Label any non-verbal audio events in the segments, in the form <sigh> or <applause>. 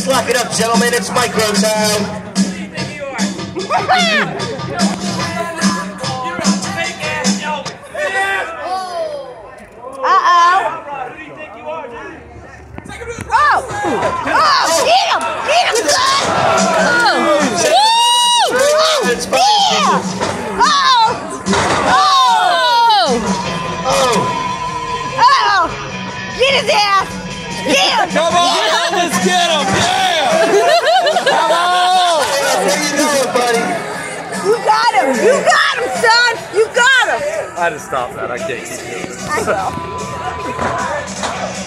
Let's lock it up, gentlemen. It's micro time. Uh-oh. Oh! Oh! Get him! Get him, son! Oh! Woo! Oh! I had to stop that. I can't keep doing this. I will.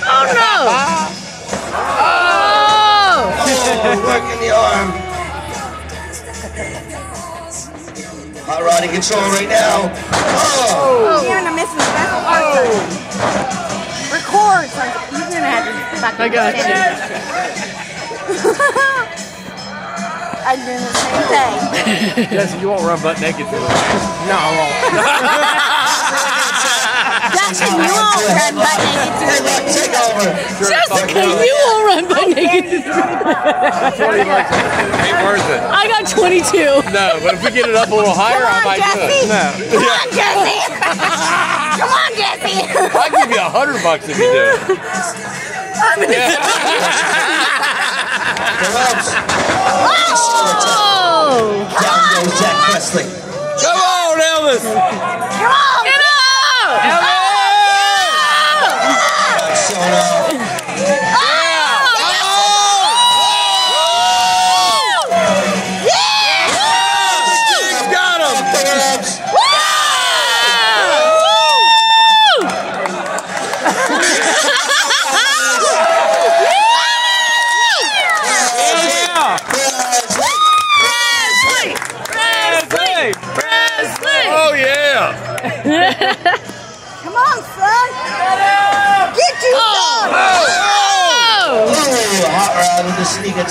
Oh no! Ah. Oh! Oh, working the arm. Hot rod in control right now. Oh, oh. You're gonna miss the special part. Oh. Record, son. You're gonna have to fucking I got you. I'm doing the same thing. Jesse, you won't run butt naked through it. No, I won't. <laughs> Justin, you won't run butt naked through headlock takeover. Jessica, you will run butt naked. Ain't worth it. I got 22. No, but if we get it up a little higher, I Come on, might do Jesse. it. No. Come on, Jesse! Come on, Jesse! I'll give you a hundred bucks if you do it. The ropes. <laughs> Oh! Down goes Jack Presley. Come on, Elvis! Come on!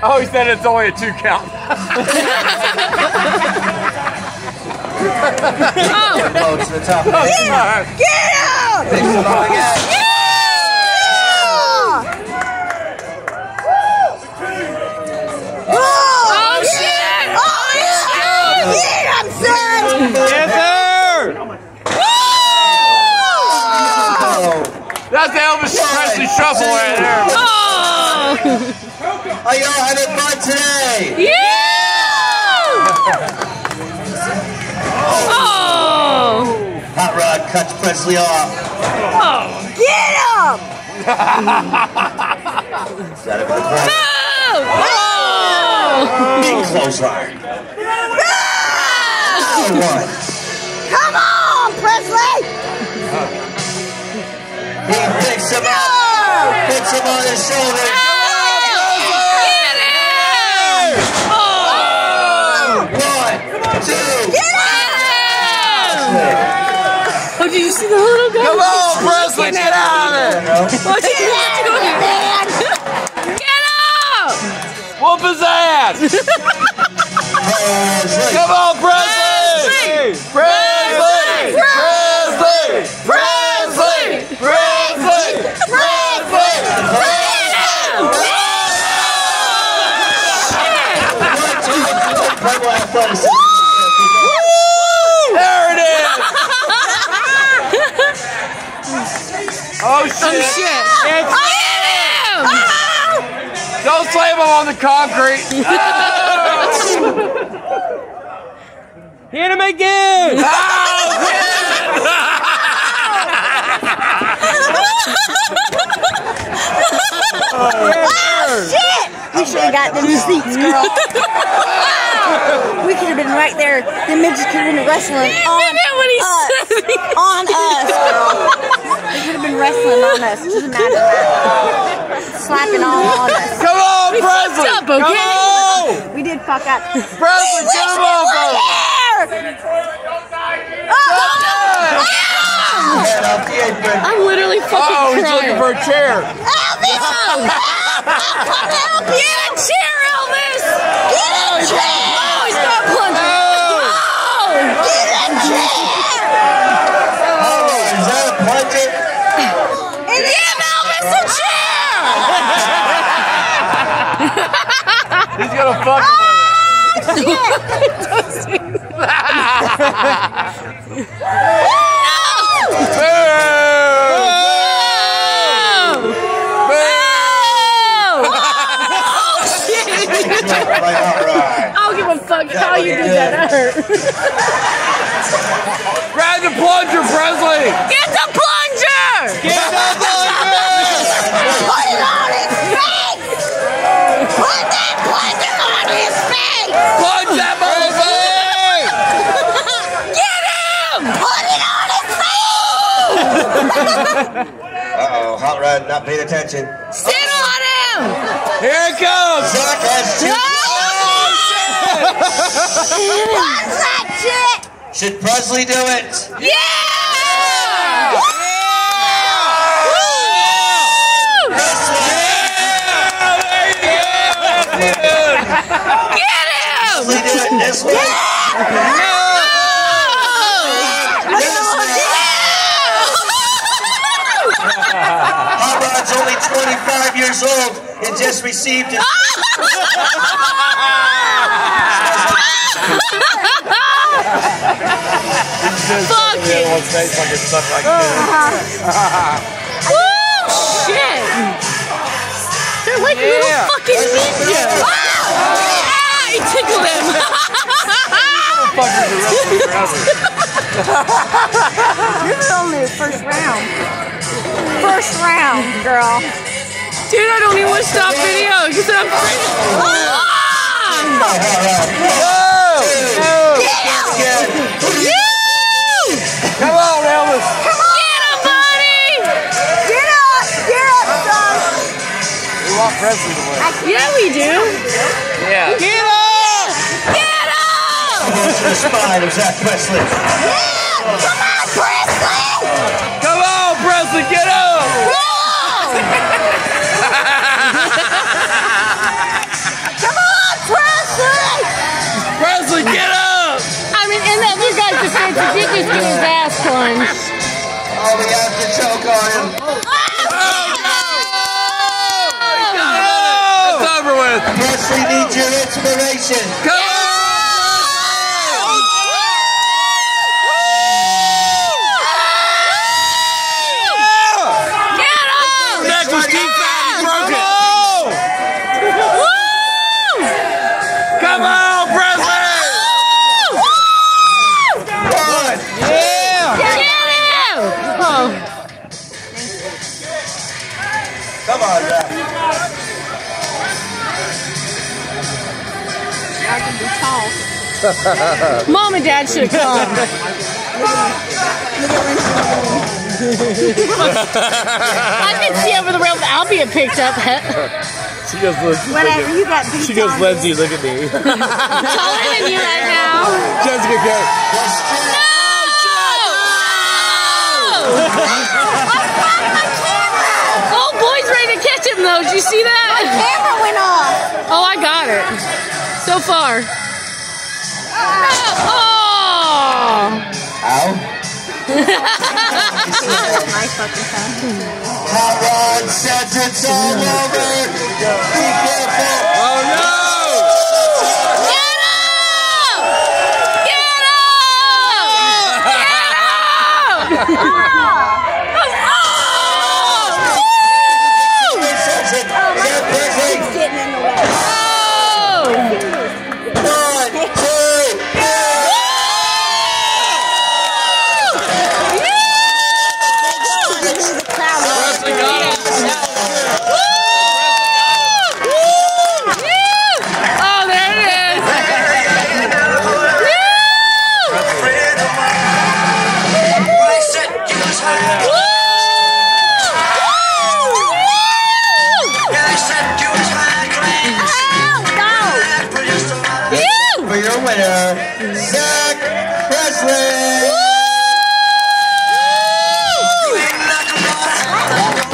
Oh, he said it's only a two count. oh, to the top. Right. Get him! Takes <laughs> him on. Oh shit! Oh, yeah! Get him, son! Yes, sir! Oh, That's the Elvis Presley shuffle right there. Are you all having fun today? Yeah! <laughs> Oh! Hot rod cuts Presley off. Oh, Get him! Set up in the corner. Oh! Big clothesline. One. Come on, Presley! He picks him up. Puts him on his shoulder. Get him! Oh! One, two. Oh, did see the little guy? Come on, Presley, get out of there! What did you do? Man! Get out! Whoop his ass! Presley. Come on, Presley! Presley! Presley! Presley! Presley! Presley! Purple athleticism. Oh shit! Oh shit! It's- Get him! Oh! Don't slam him on the concrete! <laughs> Hit him again! Oh, oh should have got them seats, girl. we could have been right there. The midgets could have been wrestling on when he us. said. On us, girl. <laughs> They could have been wrestling on us. Just imagine that. Slapping all on us. Come on, Presley! fucked up, Come on! We did fuck up. Presley, get him off of him! Head off the apron. I'm literally fucking Oh, he's crying. looking for a chair. Get a chair, Elvis! <laughs> Get a chair! Oh, he's got a plunge. Oh! Is that a plunger? Give Elvis a chair! He's gonna fuck him with it. Boo! Boo! Right, all right. I don't give a fuck how you did that. That hurt. Grab the plunger, Presley! Get the plunger! Get the plunger! Put it on his face! Put that plunger on his face! Plunge that motherfucker! Get him! Put it on his face! Uh-oh, Hot Rod not paying attention. Sit on him! Here it comes! Zach has two. What's that shit? Should Presley do it? Yeah! Woo! Get him! Presley do it this way. Hot years old and just received his Fuck it! <laughs> Woo! Shit! They're like Yeah. little fucking ninjas! Ah! He tickled him! This is only the first round. First round, girl. Dude, I don't even want to stop video because I'm Ah! Come on, Elvis! Come on. Get him, buddy! Get up! Get up, son! We want Presley to win. Yeah, we do. Yeah. Get up! Get up! the spine of Zach Presley. Come on, Presley! Come on, Presley, get up! Come on, Presley! Presley, get up! I mean, in the other guy's defense, he did just get his ass plunged. Oh, we have to choke on him. Oh, it's oh, over with! Presley needs your inspiration. Come on! Mom and dad should have come. I can see over the rail without being picked up. She goes, Lindsey, Whatever, you got beat She goes. Lindsey, look at me. <laughs> Taller than you right now. Jessica, go. Oh, boy's ready to catch him though. Did you see that? My Camera went off. Oh, I got it. So far. Oh! Ow. <laughs> My fucking phone. Hot Rod says it's all over.